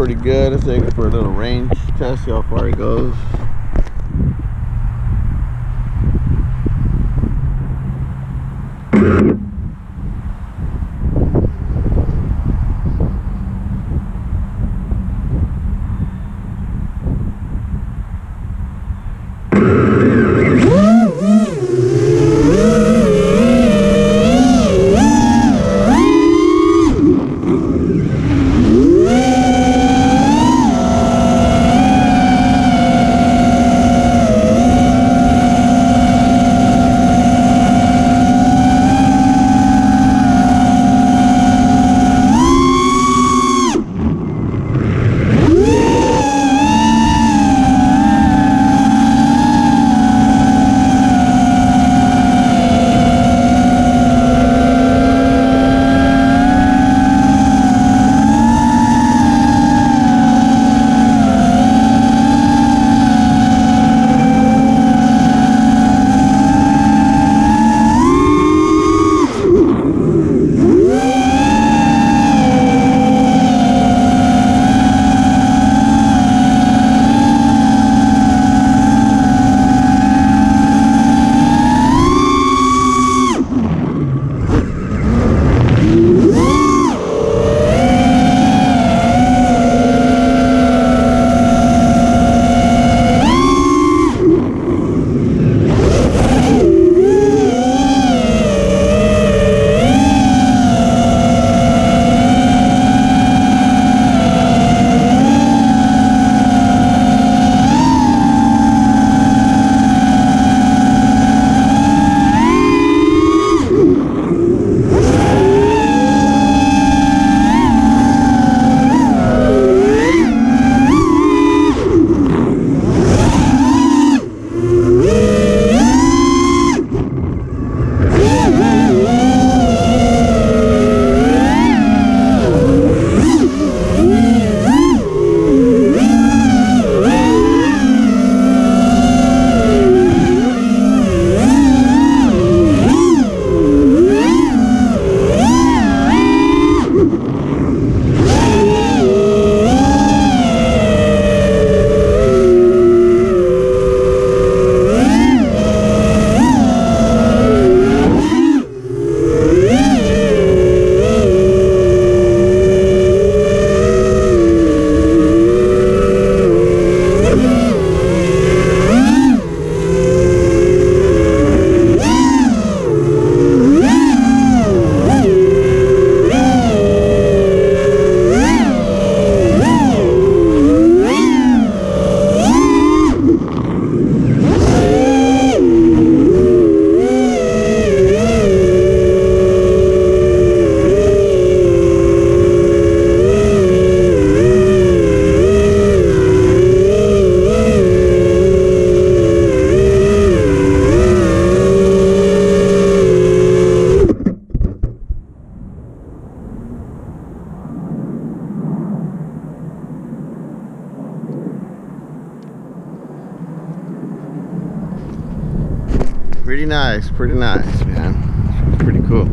pretty good. Let's take it for a little range test, see how far it goes. Pretty nice, pretty nice, man. Pretty cool.